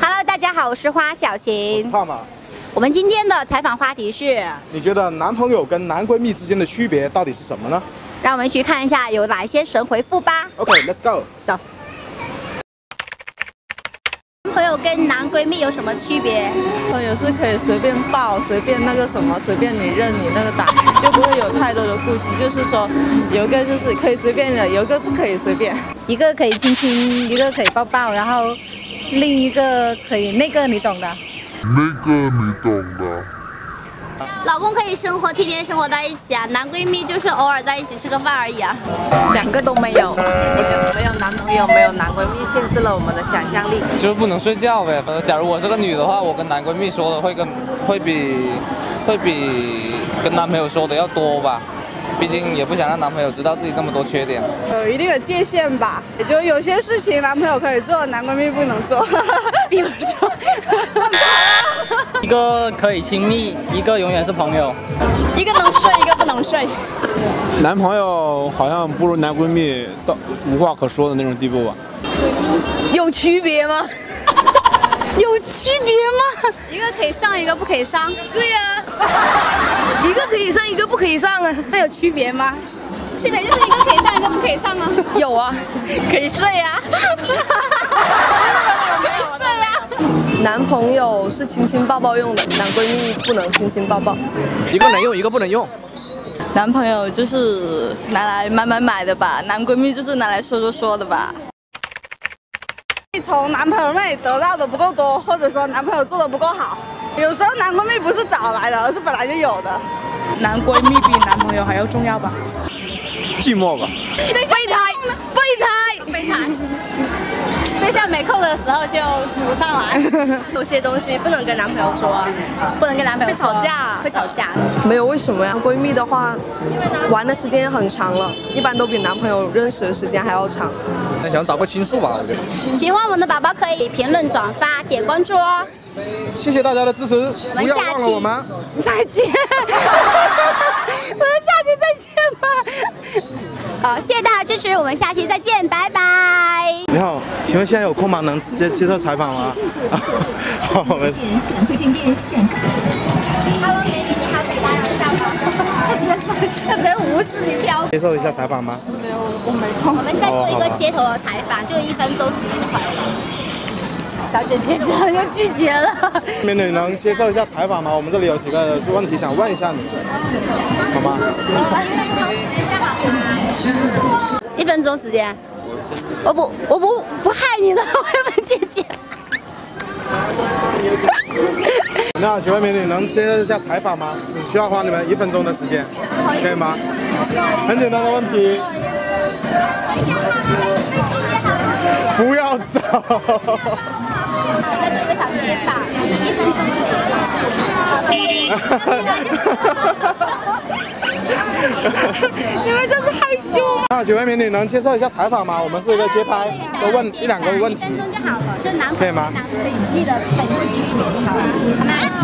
Hello，大家好，我是花小晴。胖吗？我们今天的采访话题是，你觉得男朋友跟男闺蜜之间的区别到底是什么呢让我们去看一下有哪一些神回复吧。？OK，Let's、go。走。男朋友跟男闺蜜有什么区别？朋友是可以随便抱、随便那个什么、随便你认你那个打，就不会有太多的顾忌。就是说，有一个就是可以随便的，有一个不可以随便。一个可以亲亲，一个可以抱抱，然后另一个可以那个你懂的。那个你懂的老公可以生活，天天生活在一起啊，男闺蜜就是偶尔在一起吃个饭而已啊。两个都没有，没有没有男朋友，没有男闺蜜，限制了我们的想象力。就是不能睡觉呗。反正假如我是个女的话，我跟男闺蜜说的会跟会比会比跟男朋友说的要多吧，毕竟也不想让男朋友知道自己那么多缺点。有一定的界限吧，也就有些事情男朋友可以做，男闺蜜不能做。比如说，上一个可以亲密，一个永远是朋友。一个能睡，一个不能睡。男朋友好像不如男闺蜜到无话可说的那种地步吧。有区别吗？有区别吗？一个可以上，一个不可以上。对呀、一个可以上，一个不可以上啊。那有区别吗？区别就是一个可以上，一个不可以上吗。有啊，可以睡呀、可以睡啊。男朋友是亲亲抱抱用的，男闺蜜不能亲亲抱抱。一个能用，一个不能用。男朋友就是拿来买买买的吧，男闺蜜就是拿来说说说的吧。从男朋友那里得到的不够多，或者说男朋友做的不够好，有时候男闺蜜不是找来的，而是本来就有的。男闺蜜比男朋友还要重要吧？寂寞吧。备胎，备胎，备胎。对象没空的时候就补上来。有些东西不能跟男朋友说啊，不能跟男朋友会吵架会吵架。没有为什么呀？闺蜜的话，玩的时间很长了，一般都比男朋友认识的时间还要长。想找个倾诉吧，我觉得。喜欢我们的宝宝可以评论、转发、点关注哦。谢谢大家的支持，们不要下期忘了我们。再见，我们下期再见吧。好，谢谢大家支持，我们下期再见，拜拜。你好，请问现在有空吗？能直接接受采访吗？好，我们 Hello，美女，你好，可以打扰一下吗？他直接，他直接无视你飘。接受一下采访吗？我们在做一个街头的采访，就一分钟时间就好了。小姐姐这样又拒绝了。美女能接受一下采访吗？我们这里有几个问题想问一下你，好吗？一分钟时间，我不，我不不害你的，我要不姐姐。那好，请问美女能接受一下采访吗？只需要花你们一分钟的时间，可以吗？很简单的问题。不要走。再做一个小街访，就是一分钟你们就是害羞吗？那几位美女能接受一下采访吗？我们是一个街拍，都问一两个问题可以吗男闺蜜的本质区别就好了，好吗？